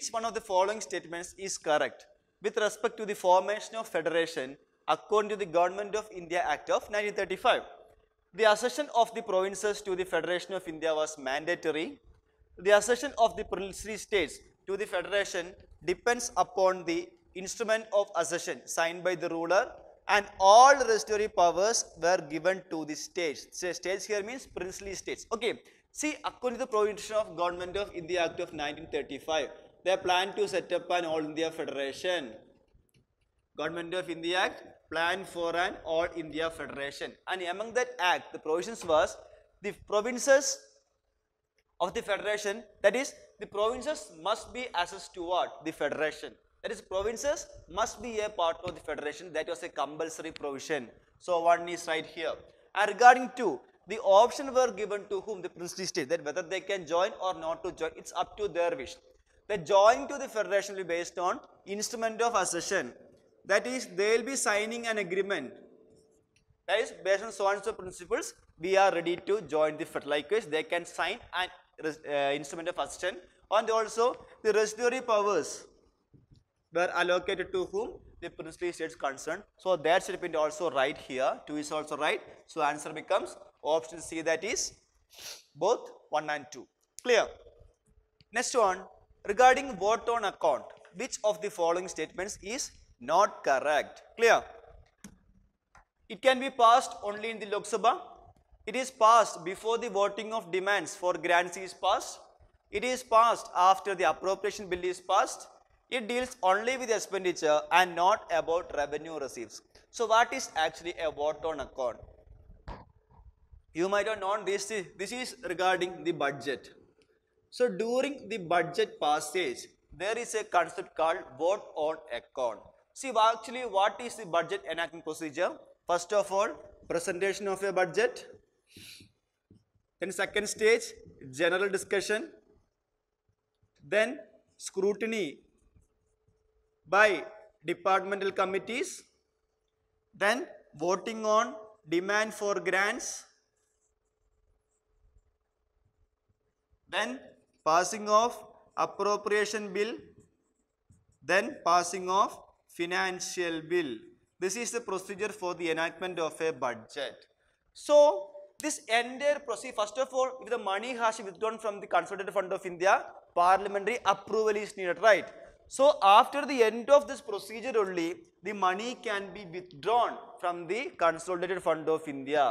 which one of the following statements is correct with respect to the formation of federation according to the Government of India Act of 1935? The accession of the provinces to the Federation of India was mandatory. The accession of the princely states to the federation depends upon the instrument of accession signed by the ruler and all restorative powers were given to the states. Say states here means princely states. Okay. See, according to the provision of Government of India Act of 1935, they plan to set up an All India Federation. Government of India Act planned for an All India Federation. And among that act, the provisions was the provinces of the federation, that is, the provinces must be assessed to what? The federation. That is, provinces must be a part of the federation. That was a compulsory provision. So, one is right here. And regarding to the option were given to whom the princely state that whether they can join or not to join, it's up to their wish. The joining to the federation will be based on instrument of accession. That is, they will be signing an agreement. That is based on so and so principles we are ready to join the fed likewise they can sign an uh, instrument of accession. And also the restorative powers were allocated to whom? The princely states concerned. So that statement also right here. 2 is also right. So answer becomes option c that is both 1 and 2 clear? Next one regarding vote on account which of the following statements is not correct clear it can be passed only in the Lok Sabha. It is passed before the voting of demands for grants is passed. It is passed after the appropriation bill is passed. It deals only with expenditure and not about revenue receipts. So what is actually a vote on account? You might have known this, is- this is regarding the budget. So during the budget passage, there is a concept called vote on account. See actually what is the budget enactment procedure? First of all, presentation of a budget. Then second stage, general discussion. Then scrutiny by departmental committees. Then voting on demand for grants. then passing of appropriation bill then passing of financial bill. This is the procedure for the enactment of a budget. So this entire procedure first of all if the money has withdrawn from the consolidated fund of india parliamentary approval is needed right? So after the end of this procedure only the money can be withdrawn from the consolidated fund of india.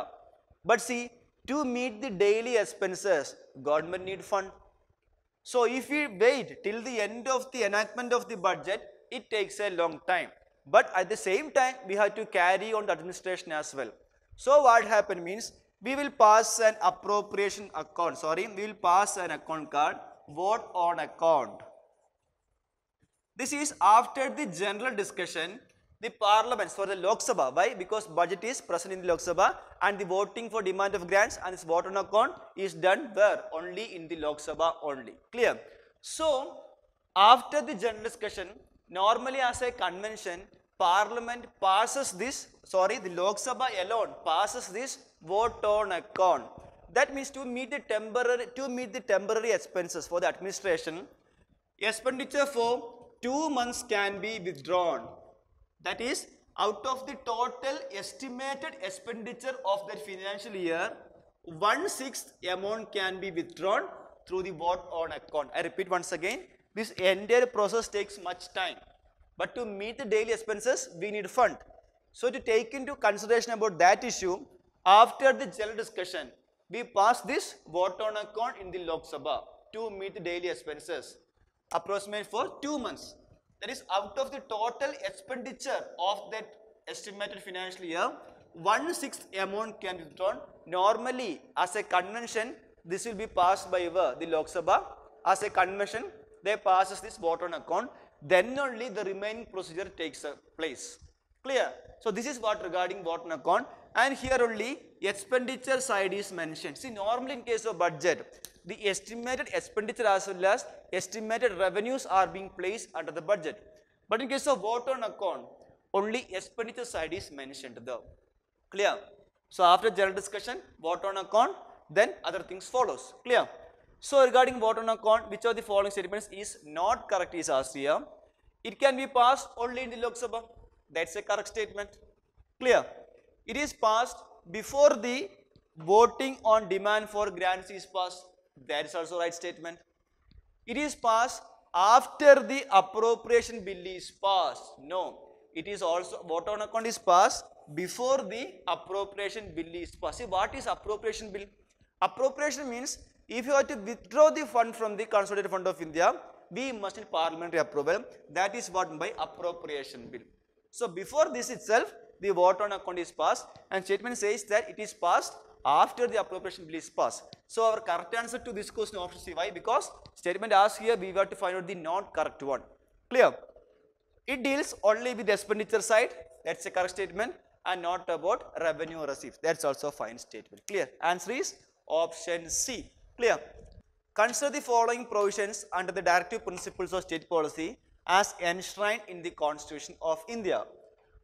But see to meet the daily expenses government need fund so if we wait till the end of the enactment of the budget, it takes a long time. But at the same time, we have to carry on the administration as well. So what happened means, we will pass an appropriation account, sorry, we will pass an account card, vote on account. This is after the general discussion, the parliaments for the Lok Sabha. Why? Because budget is present in the Lok Sabha and the voting for demand of grants and this vote on account is done where? Only in the Lok Sabha only. Clear? So, after the general discussion, normally as a convention, parliament passes this, sorry, the Lok Sabha alone passes this vote on account. That means to meet the temporary, to meet the temporary expenses for the administration, expenditure for two months can be withdrawn. That is, out of the total estimated expenditure of that financial year, one sixth amount can be withdrawn through the vote on account. I repeat once again, this entire process takes much time. But to meet the daily expenses, we need fund. So to take into consideration about that issue, after the general discussion, we pass this vote on account in the Lok Sabha to meet the daily expenses approximately for two months. That is out of the total expenditure of that estimated financial year, one sixth amount can be withdrawn. Normally, as a convention, this will be passed by the Lok Sabha. As a convention, they passes this vote on account. Then only the remaining procedure takes uh, place. Clear? So this is what regarding vote on account. And here only expenditure side is mentioned. See, normally in case of budget, the estimated expenditure as well as estimated revenues are being placed under the budget. But in case of vote on account, only expenditure side is mentioned. Clear? So after general discussion, vote on account, then other things follows. Clear? So regarding vote on account, which of the following statements is not correct is asked here. It can be passed only in the Lok Sabha. That's a correct statement. Clear? It is passed before the voting on demand for grants is passed. That is also right statement. It is passed after the appropriation bill is passed. No, it is also vote on account is passed before the appropriation bill is passed. See what is appropriation bill? Appropriation means if you are to withdraw the fund from the consolidated fund of India, we must need parliamentary approval. That is what by appropriation bill. So before this itself, the vote on account is passed and statement says that it is passed after the appropriation bill is passed. So our correct answer to this question option C. Why? Because statement asked here we have to find out the not correct one. Clear? It deals only with the expenditure side. That's a correct statement and not about revenue received. That's also a fine statement. Clear? Answer is option C. Clear? Consider the following provisions under the directive principles of state policy as enshrined in the Constitution of India.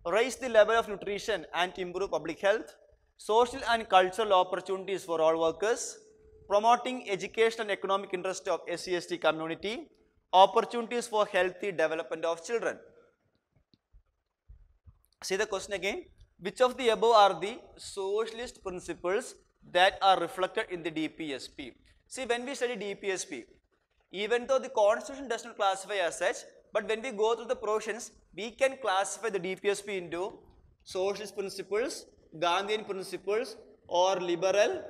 Raise the level of nutrition and improve public health. Social and cultural opportunities for all workers. Promoting education and economic interest of SCST community. Opportunities for healthy development of children. See the question again. Which of the above are the socialist principles that are reflected in the DPSP? See, when we study DPSP, even though the constitution does not classify as such, but when we go through the provisions, we can classify the DPSP into socialist principles, Gandhian principles, or liberal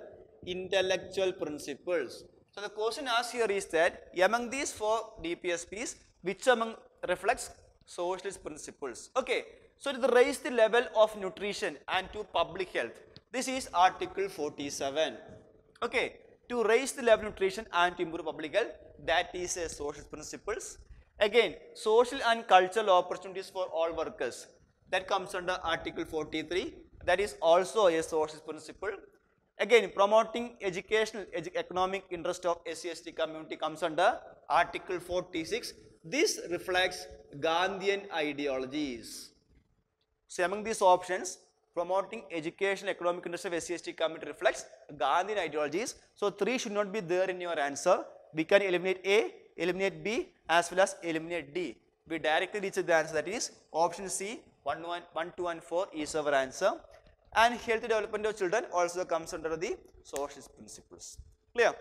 intellectual principles. So the question asked here is that among these four DPSPs, which among reflects socialist principles? Okay, so to raise the level of nutrition and to public health, this is Article 47. Okay, to raise the level of nutrition and to improve public health, that is a socialist principles. Again, social and cultural opportunities for all workers, that comes under Article 43. That is also a social principle. Again, promoting educational, edu economic interest of SCST community comes under Article 46. This reflects Gandhian ideologies. So among these options, promoting education, economic interest of SCST community reflects Gandhian ideologies. So three should not be there in your answer. We can eliminate A, eliminate B as well as eliminate D. We directly reach the answer that is option C 1, 1, 1 2 and 4 is our answer. And healthy development of children also comes under the socialist principles. Clear?